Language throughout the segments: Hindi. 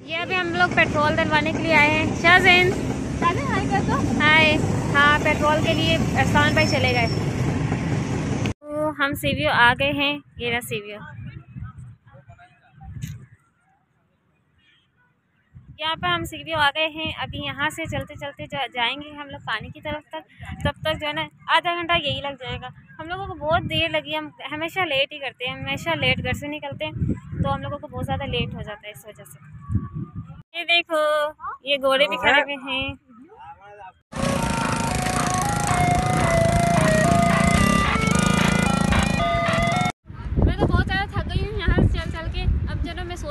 ये अभी हम लोग पेट्रोल डलवाने के लिए आए हैं। शाहजैन। हाय। हाँ पेट्रोल के लिए अरसान भाई चले गए। तो हम सीवियो आ गए हैं। ये रहा सीवियो यहाँ पर हम सीवियो आ गए हैं। अभी यहाँ से चलते चलते जा, जाएँगे हम लोग पानी की तरफ़ तक। तब तक जो है ना आधा घंटा यही लग जाएगा। हम लोगों को बहुत देर लगी। हम हमेशा लेट ही करते हैं। हमेशा लेट घर से निकलते हैं। तो हम लोगों को बहुत ज़्यादा लेट हो जाता है इस वजह से। ये देखो ये घोड़े भी खड़े हुए हैं।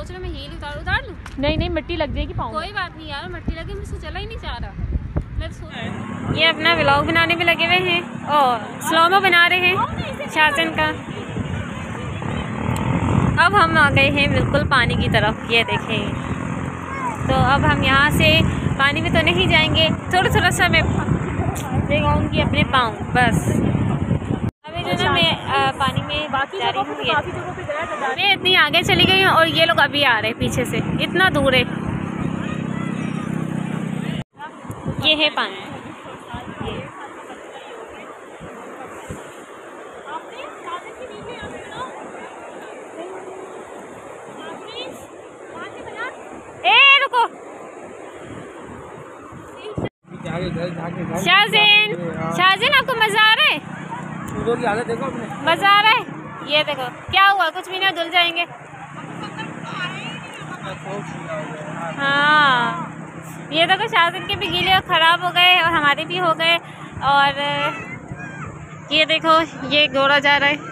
सोच रहा मैं हील उतार उतार लूँ? नहीं नहीं मिट्टी लग जाएगी पाँव कोई बात नहीं यार मट्टी लगी मुझसे चला ही नहीं जा रहा। तो ये अपना व्लॉग बनाने में लगे हुए हैं और स्लोमो बना रहे हैं शासन का। अब हम आ गए हैं बिल्कुल पानी की तरफ़ ये देखें। तो अब हम यहाँ से पानी में तो नहीं जाएँगे थोड़ा थोड़ा सा मैं दिखाऊँगी अपने पाँव बस। में बाकी जा रही हूँ तो काफ़ी जगहों पे गया मैं इतनी आगे चली गई हूँ और ये लोग अभी आ रहे हैं पीछे से। इतना दूर है। ये है पानी। ये। ए रुको। शाहजैन शाहजैन आपको मज़ा आ रहा है? की हालत देखो अपने। मज़ा आ रहा है? ये देखो क्या हुआ? कुछ भी नहीं धुल जाएँगे। हाँ। ये देखो शासन के भी गीले और ख़राब हो गए और हमारे भी हो गए और ये देखो ये घोड़ा जा रहा है।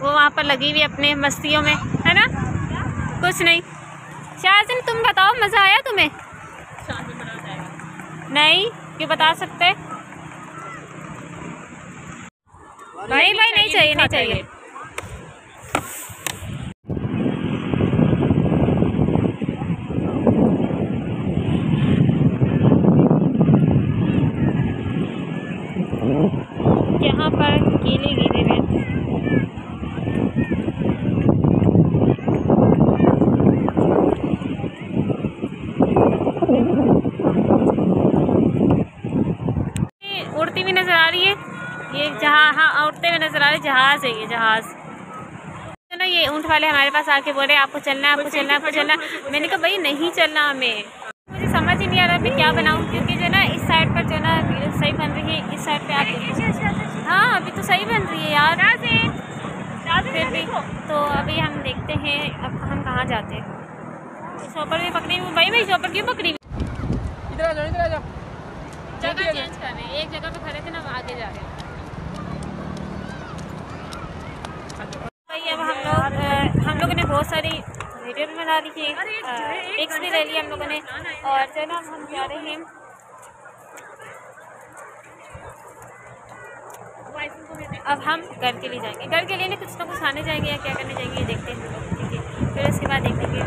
वो वहाँ पर लगी हुई अपने मस्तियों में है ना? कुछ नहीं। शाहजन तुम बताओ मज़ा आया तुम्हें? नहीं? क्यों बता सकते? नहीं भाई नहीं चाहिए नहीं चाहिए यहाँ पर गीले गीले रहते हैं ये उड़ती हुई नज़र आ रही है ये जहाँ हाँ उड़ते हुए नज़र आ रहे जहाज़ है ये जहाज़। तो ना ये ऊँट वाले हमारे पास आके बोले आपको चलना है आपको चलना है आपको चलना मैंने कहा भाई नहीं चलना हमें। मुझे समझ ही नहीं आ रहा मैं क्या बनाऊँ? क्योंकि जो ना इस साइड पर जो ना सही बन रही है इस साइड पे आप हाँ अभी तो सही बन रही है यार। फिर भी तो अभी हम देखते हैं अब हम कहाँ जाते हैं। शॉपर भी पकड़ी हुई भाई भाई शॉपर क्यों पकड़ी हुई? इधर आ जाओ इधर आ जाओ। जगह चेंज कर रहे हैं एक जगह पे खड़े थे ना आगे जा रहे हैं भाई अब हम लोग अ, हम लोगों ने बहुत सारी वीडियो भी बना ली थी। पिक्स भी ले ली हम लोगों ने। और है हम जा रहे हैं। अब हम घर के लिए जाएँगे। घर के लिए ना कुछ ना कुछ खाने जाएँगे या क्या करने जाएँगे ये देखते हैं हम लोग। ठीक है। फिर उसके बाद देखेंगे।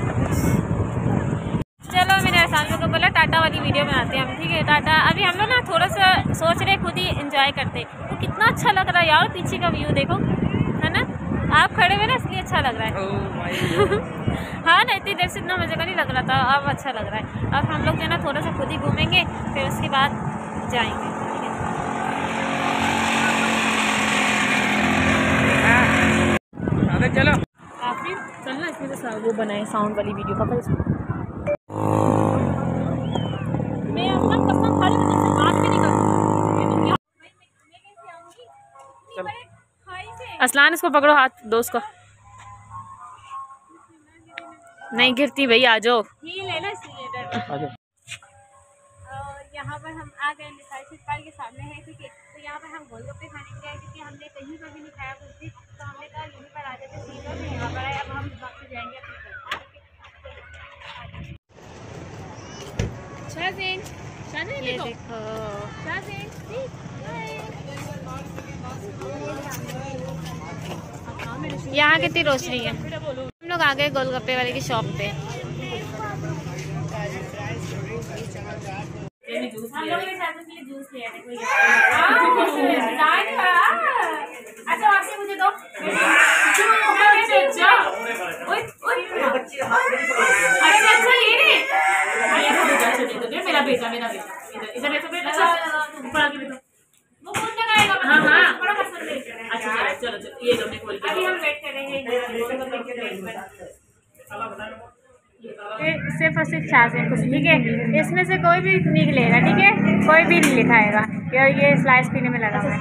चलो मैंने आसान को बोला टाटा वाली वीडियो बनाते हैं हम। ठीक है टाटा। अभी हम लोग ना थोड़ा सा सोच रहे खुद ही इंजॉय करते वो कितना अच्छा लग रहा है यार पीछे का व्यू देखो। आप खड़े हुए ना इसलिए अच्छा लग रहा है। Oh हाँ ना इतनी देर से इतना मज़े का नहीं लग रहा था अब अच्छा लग रहा है। अब हम लोग जो है ना थोड़ा सा खुद ही घूमेंगे फिर उसके बाद जाएँगे है? अबे चलो। आखिर चलना इसमें वो बनाए साउंड वाली वीडियो पकड़ इसको। असलान इसको पकड़ो हाथ दोस्त का। नहीं गिरती भाई आ जाओ। यहाँ पर हम आ गए के सामने है ठीक है? तो यहाँ पर हम गोलगप्पे खाने के लिए क्योंकि हमने कहीं पर भी नहीं खाया कुछ भी तो हमने कहा यहीं पर आ जाते सीधो में यहाँ पर आए अब हम वापस जाएँगे अपने घर शाहजीन शाहजीन देखो। शाहजीन यहाँ कितनी रोशनी है? हम लोग आ गए गोलगप्पे वाले की शॉप पे। अच्छा वापसी मुझे दो अच्छा अच्छा ये मेरा बेटा बेटा इधर इधर देखो बेटा अच्छा ऊपर आके देखो वो कौन लगाएगा हाँ, हाँ। बड़ा पसंद है अच्छा चलो चलो चलो ये लो मैं खोल के अभी हम वेट कर रहे हैं सिर्फ़ और सिर्फ़ शाहजन कुछ ठीक है? इसमें से कोई भी नहीं लेगा ठीक है? कोई भी नहीं लिखाएगा और ये स्लाइस पीने में लगा हुआ है।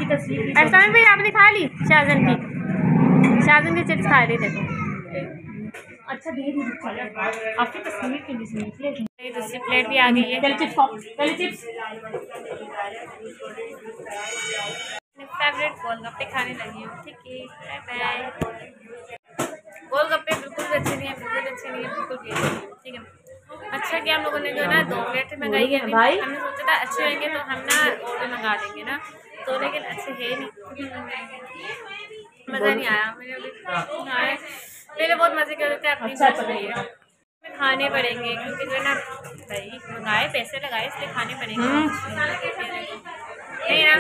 ऐसा में भी आपने खा ली? शाहजन की। शाहजन की चिप्स खा ली देखो। अच्छा धीरे आपकी तस्वीर के लिए दूसरी प्लेट भी आ गई है। पहले चिप्स पहले चिप्स फेवरेट गोलगप्पे खाने लगी हूँ ठीक है? बाय बाय गोलगप्पे बिल्कुल भी अच्छे नहीं है बिल्कुल अच्छे नहीं है बिल्कुल भी क्या हम लोगों ने जो है ना दो प्लेट मंगाई है भाई। हमने सोचा था अच्छे होंगे तो हम ना भी मंगा देंगे ना। तो लेकिन अच्छे है नहीं। मज़ा नहीं आया। मैंने अभी पहले बहुत मज़े कर रहे थे अपनी अच्छा, सोच रही है। खाने पड़ेंगे क्योंकि जो है ना भाई मंगाए पैसे लगाए इसलिए खाने पड़ेंगे। नहीं ना?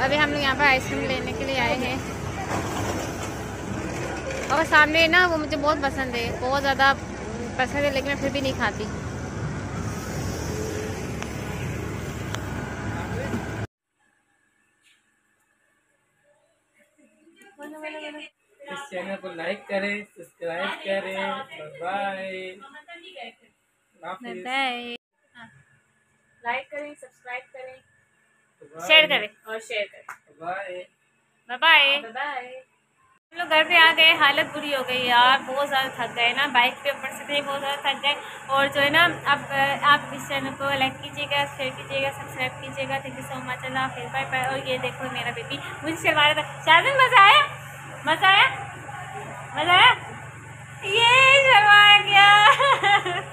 अभी हम लोग यहाँ पर आइसक्रीम लेने के लिए आए हैं। और सामने ना वो मुझे बहुत पसंद है, बहुत ज़्यादा पसंद है लेकिन मैं फिर भी नहीं खाती। इस चैनल को लाइक करें सब्सक्राइब करें बाय बाय लाइक करें सब्सक्राइब करें। शेयर करें। और शेयर करें। बाय बाय बाय लोग घर पे आ गए हालत बुरी हो गई यार बहुत ज़्यादा थक गए ना बाइक पे ऊपर से थे बहुत ज़्यादा थक गए। और जो है ना अब आप, इस चैनल को लाइक कीजिएगा शेयर कीजिएगा सब्सक्राइब कीजिएगा। थैंक यू सो मच अल्लाह फिर बाय बाय और ये देखो मेरा बेबी मुझे शर्मा रहा था मज़ा आया? मज़ा आया? मज़ा आया? ये गया